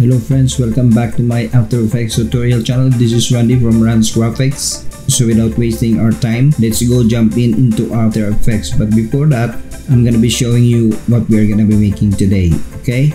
Hello friends, welcome back to my After Effects tutorial channel. This is Randy from Rhandz Graphix. So without wasting our time, let's go jump in into After Effects. But before that, I'm gonna be showing you what we're gonna be making today, okay?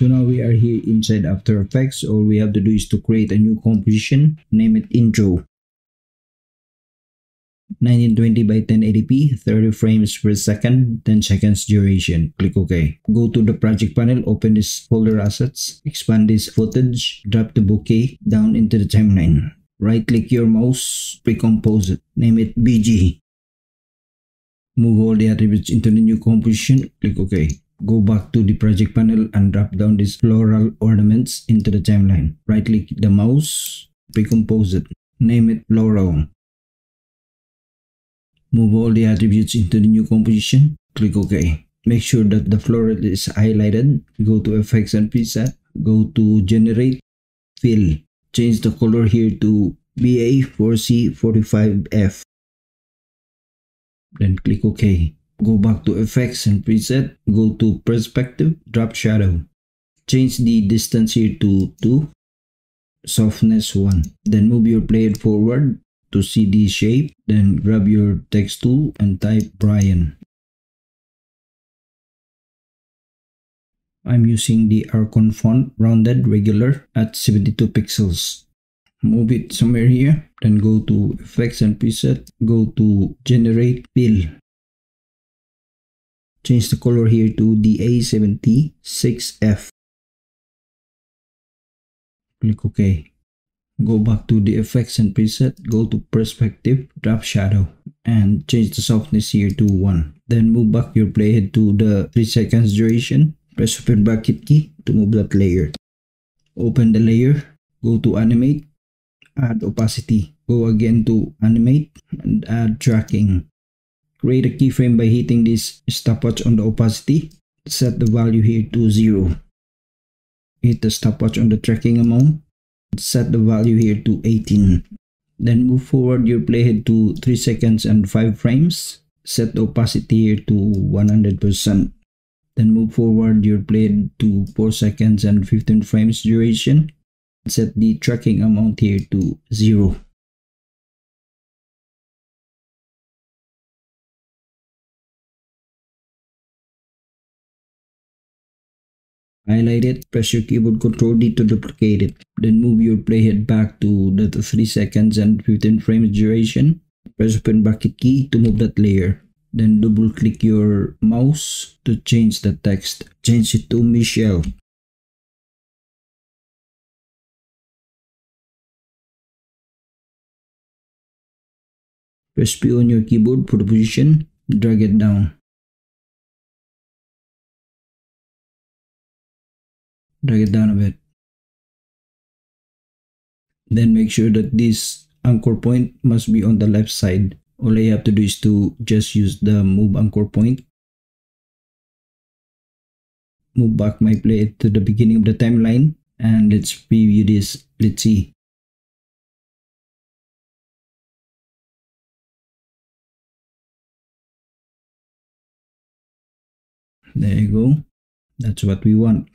So now we are here inside After Effects. All we have to do is to create a new composition. Name it intro. 1920 by 1080p, 30 frames per second, 10 seconds duration. Click OK. Go to the project panel, open this folder assets, expand this footage, drop the bouquet down into the timeline. Right click your mouse, pre-compose it. Name it BG. Move all the attributes into the new composition, click OK. Go back to the project panel and drop down these floral ornaments into the timeline. Right click the mouse, pre-compose it. Name it floral. Move all the attributes into the new composition. Click OK. Make sure that the floral is highlighted. Go to effects and preset. Go to generate, fill. Change the color here to BA4C45F. Then click OK. Go back to effects and preset. Go to perspective, drop shadow. Change the distance here to 2. Softness 1. Then move your player forward to see the shape. Then grab your text tool and type Brian. I'm using the Arcon font rounded regular at 72 pixels. Move it somewhere here. Then go to effects and preset. Go to generate fill change the color here to DA76F. Click OK. Go back to the effects and preset, go to perspective, drop shadow, and change the softness here to 1. Then move back your playhead to the 3 seconds duration. Press open bracket key to move that layer. Open the layer, go to animate, add opacity. Go again to animate and add tracking. Create a keyframe by hitting this stopwatch on the opacity. Set the value here to 0. Hit the stopwatch on the tracking amount. Set the value here to 18. Then move forward your playhead to 3 seconds and 5 frames. Set the opacity here to 100%. Then move forward your playhead to 4 seconds and 15 frames duration. Set the tracking amount here to 0. Highlight it, press your keyboard Ctrl D to duplicate it. Then move your playhead back to the 3 seconds and 15 frames duration. Press open bracket key to move that layer. Then double click your mouse to change the text. Change it to Michelle. Press P on your keyboard for the position. Drag it down. Drag it down a bit. Then make sure that this anchor point must be on the left side. All I have to do is to just use the move anchor point. Move back my plate to the beginning of the timeline and let's preview this. Let's see. There you go. That's what we want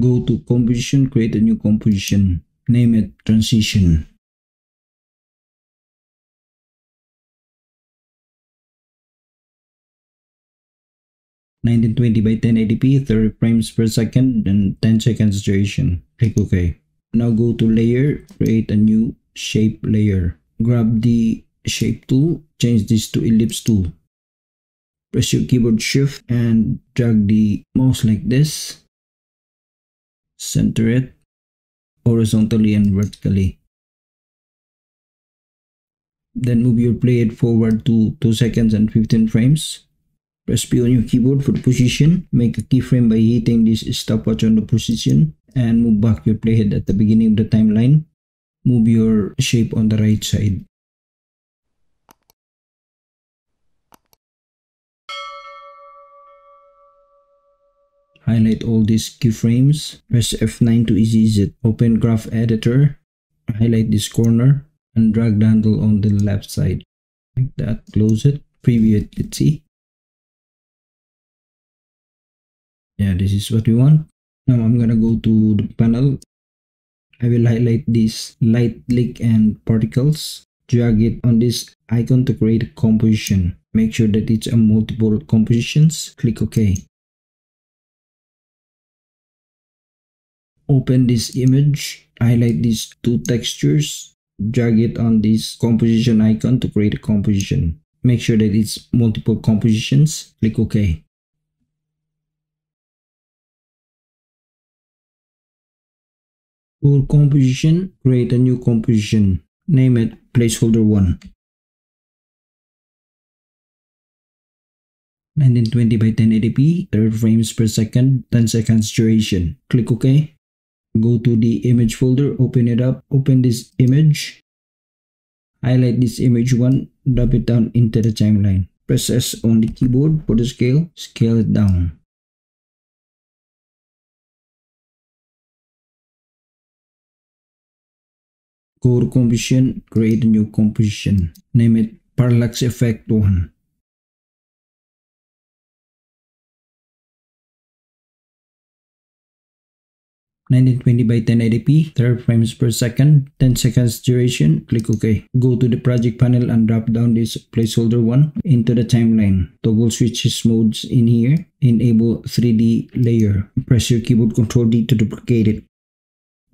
Go to composition, create a new composition. Name it transition. Nineteen twenty by ten eighty p, thirty frames per second, and ten seconds duration. Click OK. Now go to layer, create a new shape layer. Grab the shape tool, change this to ellipse tool. Press your keyboard shift and drag the mouse like this Center it horizontally and vertically. Then move your playhead forward to 2 seconds and 15 frames. Press P on your keyboard for the position. Make a keyframe by hitting this stopwatch on the position and move back your playhead at the beginning of the timeline. Move your shape on the right side. Highlight all these keyframes. Press F9 to easy it. Open graph editor. Highlight this corner and drag the handle on the left side. Like that. Close it. Preview it. Let's see. Yeah, this is what we want. Now I'm gonna go to the panel. I will highlight this light leak and particles. Drag it on this icon to create a composition. Make sure that it's a multiple compositions. Click OK. Open this image. Highlight these two textures. Drag it on this composition icon to create a composition. Make sure that it's multiple compositions. Click OK. For composition, create a new composition. Name it placeholder 1. 1920 by 1080p, 30 frames per second, 10 seconds duration. Click OK. Go to the image folder, open it up, open this image. Highlight this image 1, drop it down into the timeline. Press S on the keyboard for the scale, scale it down. Go to composition, create a new composition. Name it Parallax Effect 1. Nineteen twenty by 1080p, 30 frames per second, 10 seconds duration. Click OK. Go to the project panel and drop down this placeholder one into the timeline. Toggle switches modes in here. Enable 3D layer. Press your keyboard Control D to duplicate it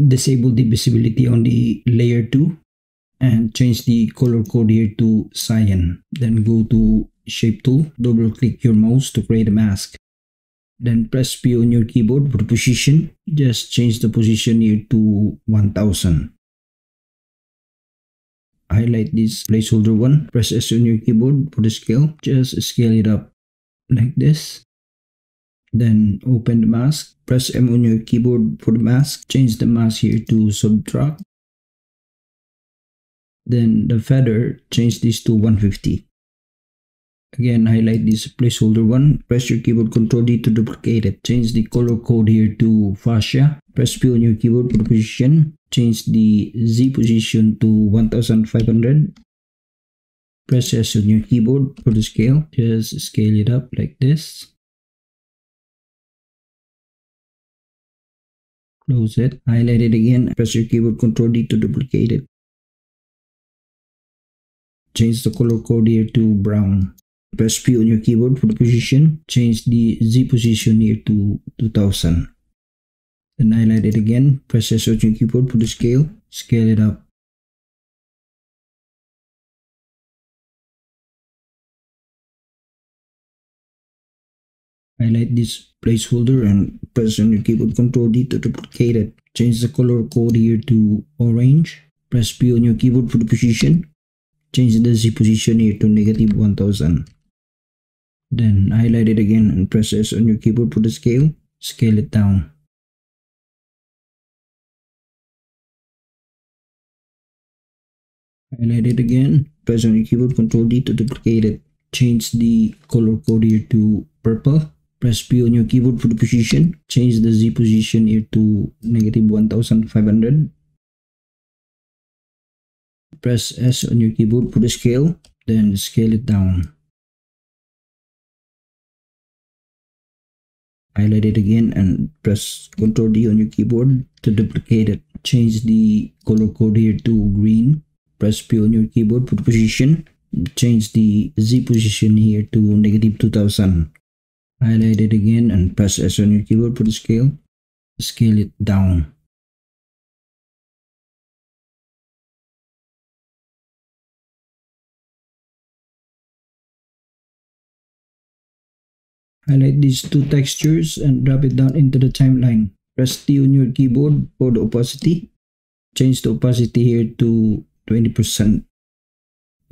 disable the visibility on the layer 2 and change the color code here to cyan then go to shape tool double click your mouse to create a mask then press P on your keyboard for position. Just change the position here to 1000 highlight this placeholder one. Press S on your keyboard for the scale. Just scale it up like this. Then open the mask, press M on your keyboard for the mask, change the mask here to subtract. Then the feather, change this to 150. Again, highlight this placeholder one, press your keyboard Ctrl D to duplicate it. Change the color code here to fuchsia Press P on your keyboard for position. Change the Z position to 1500. Press S on your keyboard for the scale. Just scale it up like this. Close it. Highlight it again. Press your keyboard Ctrl D to duplicate it. Change the color code here to brown. Press P on your keyboard for the position. Change the Z position here to 2000. Then highlight it again. Press S on your keyboard for the scale. Scale it up. Highlight this placeholder and press on your keyboard Ctrl D to duplicate it. Change the color code here to orange. Press P on your keyboard for the position. Change the Z position here to negative 1000. Then highlight it again and press S on your keyboard for the scale. Scale it down. Highlight it again. Press on your keyboard Ctrl D to duplicate it. Change the color code here to purple Press P on your keyboard for the position. Change the Z position here to negative 1500. Press S on your keyboard for the scale. Then scale it down. Highlight it again and press Ctrl D on your keyboard to duplicate it. Change the color code here to green. Press P on your keyboard for position. Change the Z position here to negative 2000 Highlight it again and press S on your keyboard for scale. Scale it down. Highlight these two textures and drop it down into the timeline. Press T on your keyboard for the opacity. Change the opacity here to 20%.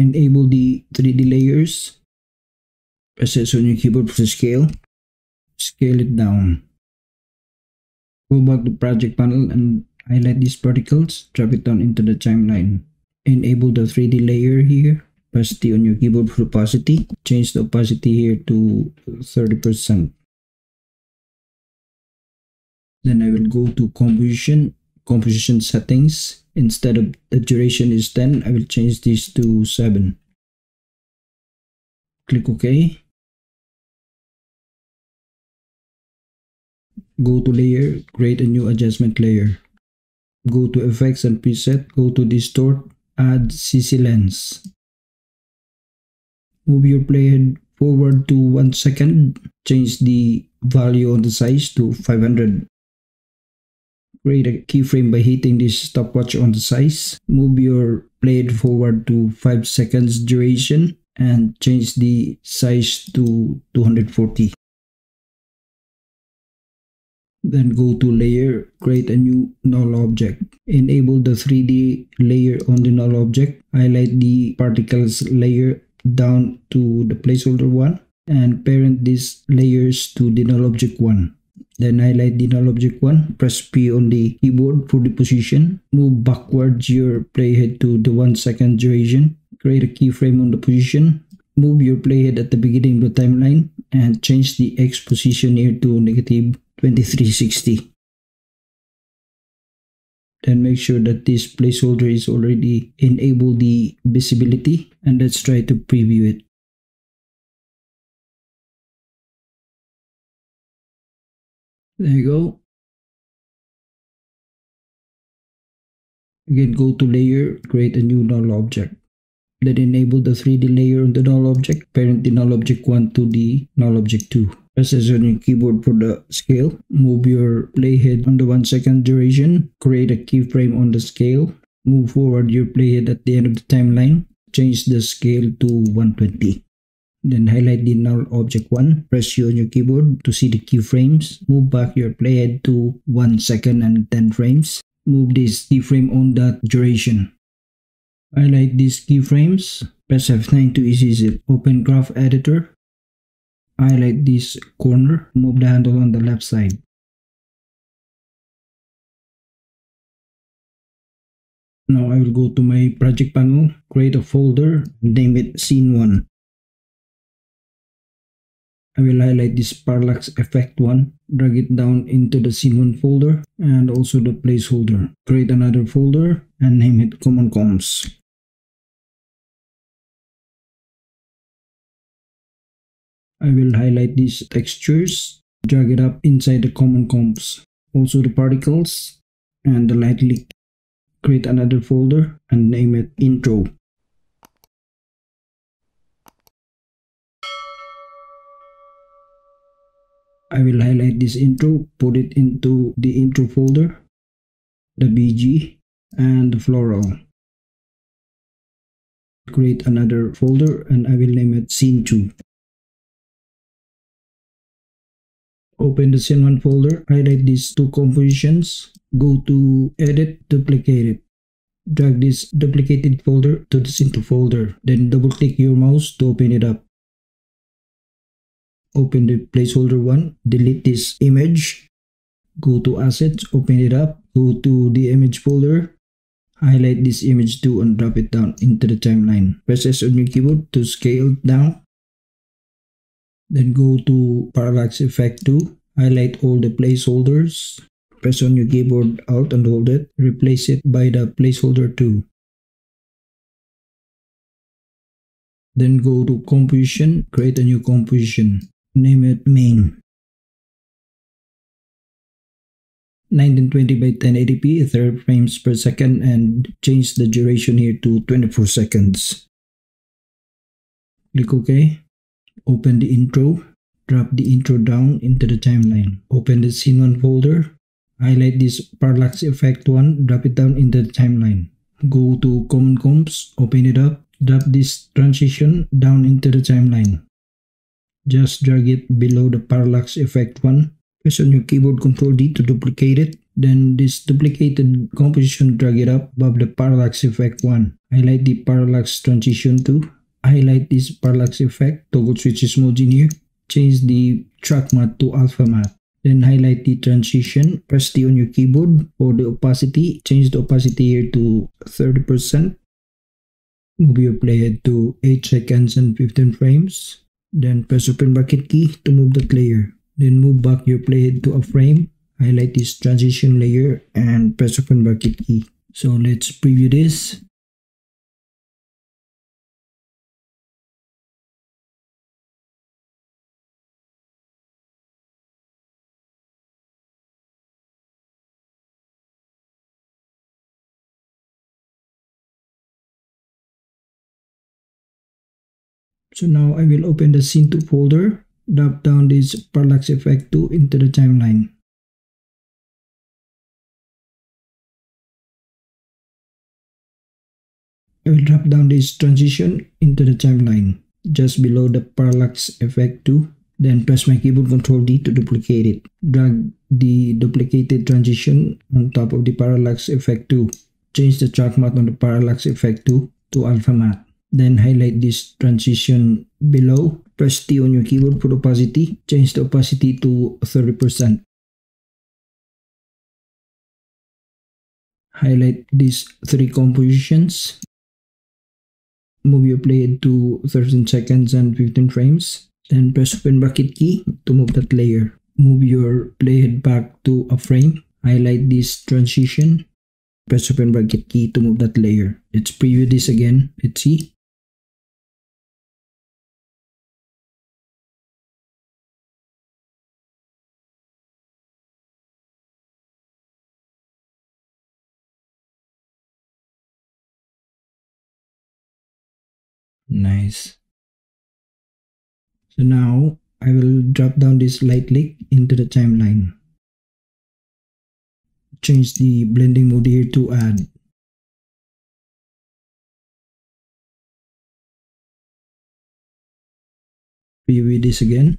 Enable the 3D layers. Press S on your keyboard for the scale. Scale it down. Go back to project panel and highlight these particles. Drop it down into the timeline. Enable the 3D layer here opacity on your keyboard for opacity. Change the opacity here to 30%. Then I will go to composition, composition settings. Instead of the duration is 10, I will change this to 7. Click OK. Go to layer, create a new adjustment layer. Go to effects and preset, go to distort, add CC lens. Move your playhead forward to 1 second. Change the value on the size to 500. Create a keyframe by hitting this stopwatch on the size. Move your playhead forward to 5 seconds duration and change the size to 240. Then go to layer, create a new null object. Enable the 3D layer on the null object. Highlight the particles layer down to the placeholder 1 and parent these layers to the null object 1. Then highlight the null object 1, press P on the keyboard for the position, move backwards your playhead to the 1 second duration, create a keyframe on the position, move your playhead at the beginning of the timeline and change the X position here to negative 2360 then make sure that this placeholder is already enable the visibility and let's try to preview it. There you go. Again, go to layer, create a new null object. Then enable the 3D layer on the null object, parent the null object 1 to the null object 2. Press on your keyboard for the scale. Move your playhead on the 1 second duration. Create a keyframe on the scale. Move forward your playhead at the end of the timeline. Change the scale to 120. Then highlight the null object 1. Press U on your keyboard to see the keyframes. Move back your playhead to 1 second and 10 frames. Move this keyframe on that duration. Highlight these keyframes. Press F9 to ease it. Open Graph Editor highlight this corner, move the handle on the left side. Now I will go to my project panel, create a folder, name it scene 1. I will highlight this parallax effect one, drag it down into the scene 1 folder and also the placeholder. Create another folder and name it common comps. I will highlight these textures, drag it up inside the common comps, also the particles and the light leak. Create another folder and name it intro. I will highlight this intro, put it into the intro folder, the BG and the floral. Create another folder and I will name it scene 2. Open the scene 1 folder, highlight these two compositions, go to edit, duplicate it. Drag this duplicated folder to the scene 2 folder, then double click your mouse to open it up. Open the placeholder 1, delete this image, go to assets, open it up, go to the image folder, highlight this image 2 and drop it down into the timeline. Press S on your keyboard to scale down then go to parallax effect 2. Highlight all the placeholders. Press on your keyboard Alt and hold it. Replace it by the placeholder 2. Then go to composition. Create a new composition. Name it main. 1920 by 1080p 30 frames per second and change the duration here to 24 seconds. Click OK open the intro drop the intro down into the timeline. Open the scene 1 folder, highlight this parallax effect one, drop it down into the timeline. Go to common comps, open it up, drop this transition down into the timeline. Just drag it below the parallax effect one. Press on your keyboard Ctrl D to duplicate it. Then this duplicated composition drag it up above the parallax effect one. Highlight the parallax transition 2. Highlight this parallax effect, toggle switches mode in here. Change the track matte to alpha matte. Then highlight the transition, press T on your keyboard for the opacity. Change the opacity here to 30%. Move your playhead to 8 seconds and 15 frames. Then press open bracket key to move that layer. Then move back your playhead to a frame. Highlight this transition layer and press open bracket key. So let's preview this. So now I will open the Scene2 folder, drop down this parallax effect 2 into the timeline. I will drop down this transition into the timeline, just below the parallax effect 2. Then press my keyboard control D to duplicate it. Drag the duplicated transition on top of the parallax effect 2. Change the track matte on the parallax effect 2 to alpha matte. Then highlight this transition below. Press T on your keyboard for opacity. Change the opacity to 30%. Highlight these three compositions. Move your play to 13 seconds and 15 frames. Then press open bracket key to move that layer. Move your playhead back to a frame. Highlight this transition. Press open bracket key to move that layer. Let's preview this again. Let's see. Nice. So now I will drop down this light leak into the timeline. Change the blending mode here to add. Preview this again.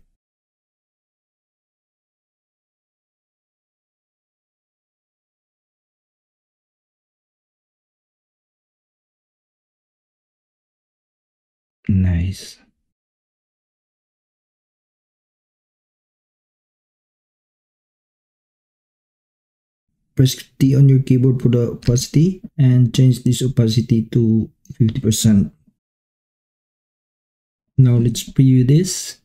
Nice. Press T on your keyboard for the opacity and change this opacity to 50%. Now let's preview this.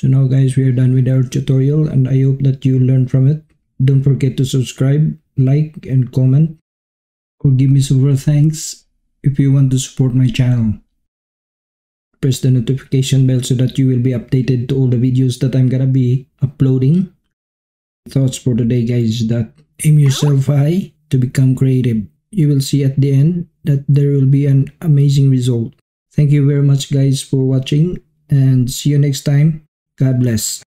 So now guys, we are done with our tutorial and I hope that you learned from it. Don't forget to subscribe, like, and comment. Or give me super thanks if you want to support my channel. Press the notification bell so that you will be updated to all the videos that I'm gonna be uploading. Thoughts for today guys that aim yourself high to become creative. You will see at the end that there will be an amazing result. Thank you very much guys for watching and see you next time. God bless.